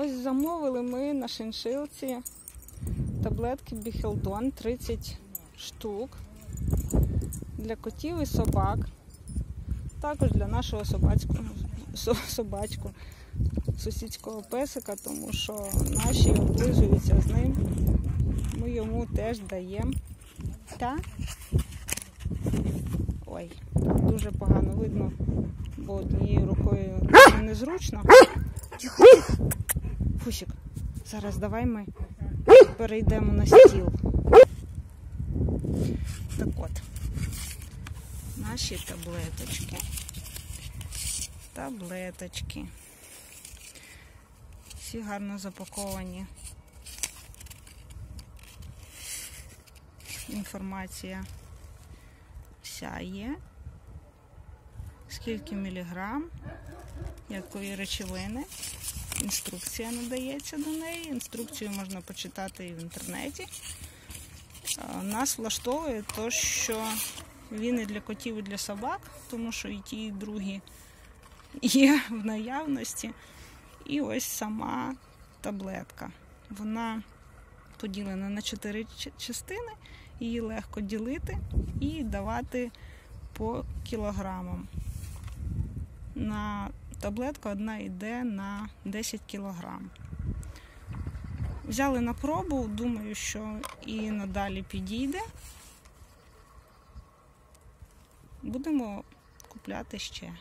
Ось замовили ми на шиншилці таблетки Біхелдон 30 штук для котів і собак. Також для нашого собацького со- собачку, сусідського песика, тому що наші облизуються з ним. Ми йому теж даємо. Та? Ой, дуже погано видно, бо однією рукою незручно. Тихо, Фусік, зараз давай ми перейдемо на стіл. Так от, наші таблеточки. Таблеточки. Всі гарно запаковані. Інформація вся є. Скільки міліграм, якої речовини. Інструкція надається до неї. Інструкцію можна почитати і в інтернеті. Нас влаштовує то, що він і для котів, і для собак, тому що і ті, і другі є в наявності. І ось сама таблетка. Вона поділена на чотири частини, її легко ділити і давати по кілограмам. На таблетка одна йде на 10 кілограм. Взяли на пробу, думаю, що і надалі підійде. Будемо купляти ще.